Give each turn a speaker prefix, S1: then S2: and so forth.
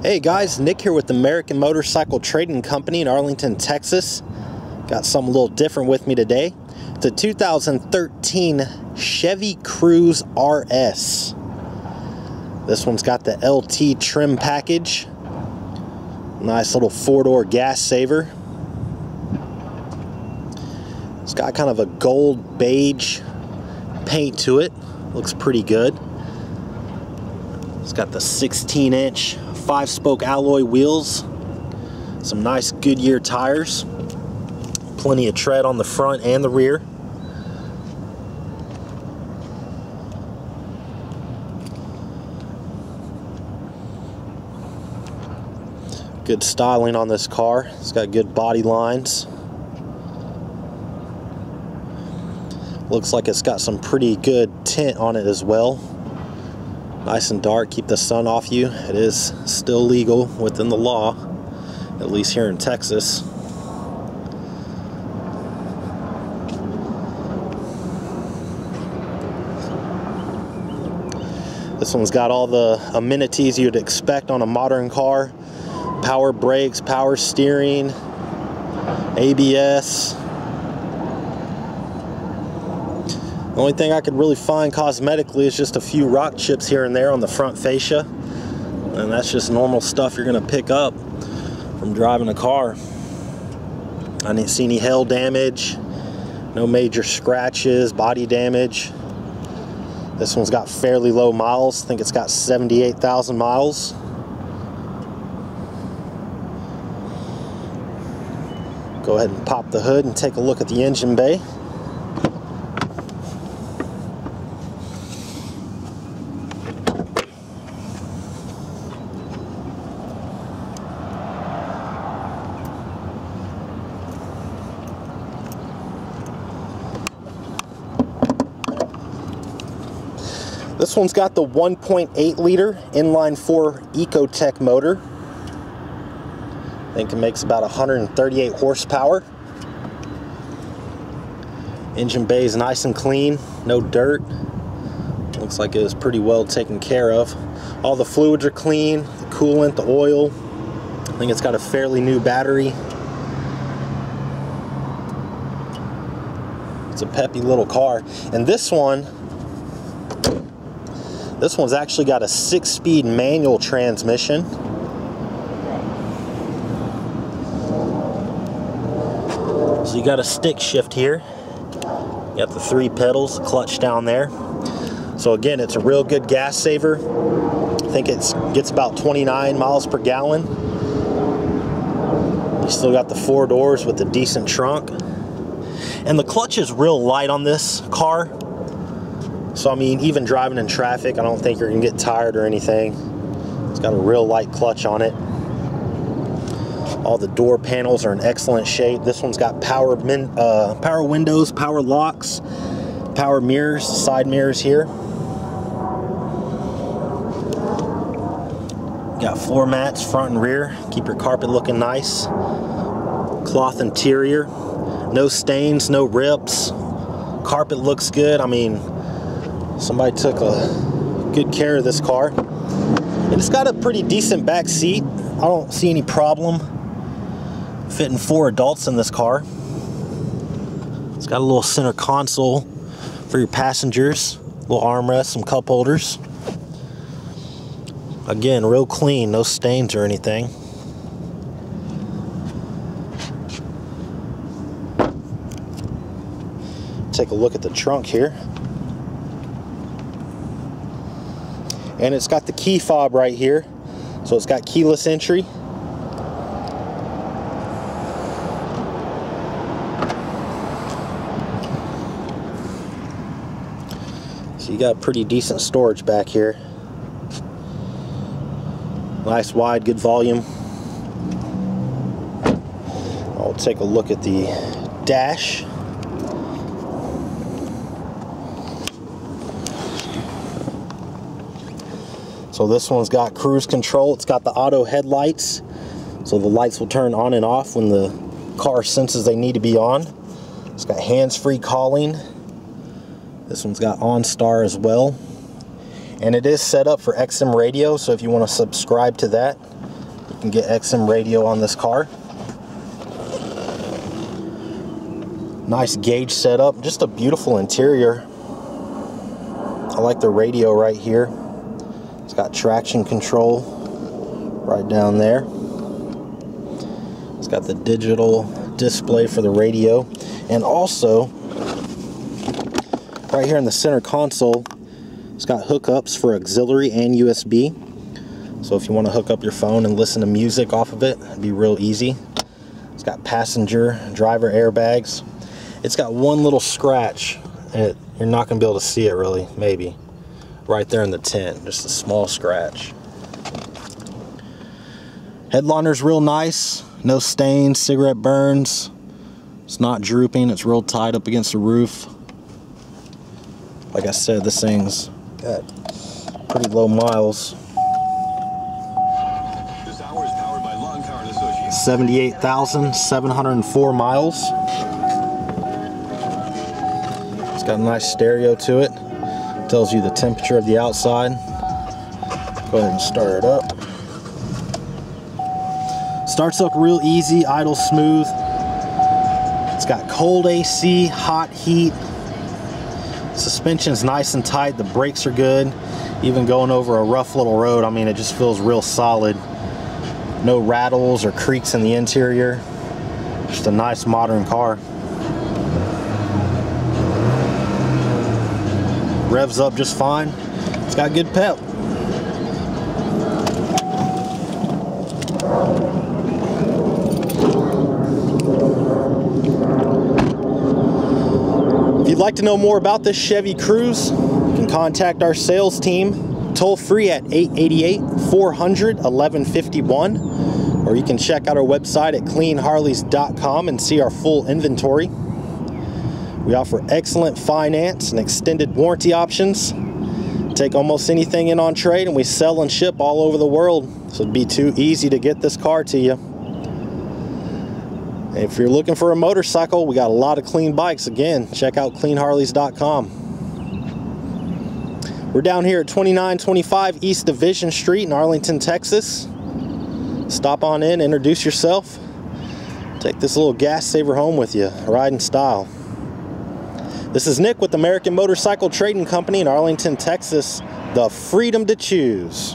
S1: Hey guys, Nick here with American Motorcycle Trading Company in Arlington, Texas. Got something a little different with me today. It's a 2013 Chevy Cruze RS. This one's got the LT trim package. Nice little four-door gas saver. It's got kind of a gold beige paint to it. Looks pretty good. It's got the 16 inch five spoke alloy wheels, some nice Goodyear tires, plenty of tread on the front and the rear. Good styling on this car. It's got good body lines. Looks like it's got some pretty good tint on it as well nice and dark, keep the sun off you. It is still legal within the law, at least here in Texas. This one's got all the amenities you'd expect on a modern car. Power brakes, power steering, ABS, The only thing I could really find cosmetically is just a few rock chips here and there on the front fascia. And that's just normal stuff you're gonna pick up from driving a car. I didn't see any hail damage, no major scratches, body damage. This one's got fairly low miles. I think it's got 78,000 miles. Go ahead and pop the hood and take a look at the engine bay. This one's got the 1.8 liter inline 4 Ecotec motor. I think it makes about 138 horsepower. Engine bay is nice and clean, no dirt. Looks like it was pretty well taken care of. All the fluids are clean, the coolant, the oil. I think it's got a fairly new battery. It's a peppy little car. And this one, this one's actually got a six-speed manual transmission. So you got a stick shift here. You got the three pedals, the clutch down there. So again, it's a real good gas saver. I think it gets about 29 miles per gallon. You still got the four doors with a decent trunk. And the clutch is real light on this car. So I mean, even driving in traffic, I don't think you're gonna get tired or anything. It's got a real light clutch on it. All the door panels are in excellent shape. This one's got power, min, uh, power windows, power locks, power mirrors, side mirrors here. Got floor mats, front and rear. Keep your carpet looking nice. Cloth interior. No stains, no rips. Carpet looks good. I mean, Somebody took a good care of this car. And it's got a pretty decent back seat. I don't see any problem fitting four adults in this car. It's got a little center console for your passengers, little armrest, some cup holders. Again, real clean, no stains or anything. Take a look at the trunk here. And it's got the key fob right here. So it's got keyless entry. So you got pretty decent storage back here. Nice wide good volume. I'll take a look at the dash So this one's got cruise control. It's got the auto headlights. So the lights will turn on and off when the car senses they need to be on. It's got hands-free calling. This one's got OnStar as well. And it is set up for XM radio, so if you want to subscribe to that, You can get XM radio on this car. Nice gauge setup, just a beautiful interior. I like the radio right here. It's got traction control right down there. It's got the digital display for the radio. And also, right here in the center console, it's got hookups for auxiliary and USB. So if you want to hook up your phone and listen to music off of it, it'd be real easy. It's got passenger driver airbags. It's got one little scratch. It, you're not going to be able to see it really, maybe. Right there in the tent, just a small scratch. Headliner's real nice. No stains, cigarette burns. It's not drooping. It's real tight up against the roof. Like I said, this thing's got pretty low miles. 78,704 miles. It's got a nice stereo to it. Tells you the temperature of the outside. Go ahead and start it up. Starts up real easy, idle smooth. It's got cold AC, hot heat. Suspension's nice and tight, the brakes are good. Even going over a rough little road, I mean, it just feels real solid. No rattles or creaks in the interior. Just a nice modern car. Revs up just fine. It's got good pep. If you'd like to know more about this Chevy Cruze, you can contact our sales team toll free at 888 400 1151 or you can check out our website at cleanharleys.com and see our full inventory. We offer excellent finance and extended warranty options. Take almost anything in on trade and we sell and ship all over the world. So it'd be too easy to get this car to you. If you're looking for a motorcycle, we got a lot of clean bikes. Again, check out cleanharleys.com. We're down here at 2925 East Division Street in Arlington, Texas. Stop on in, introduce yourself. Take this little gas saver home with you. Ride in style. This is Nick with American Motorcycle Trading Company in Arlington, Texas. The freedom to choose.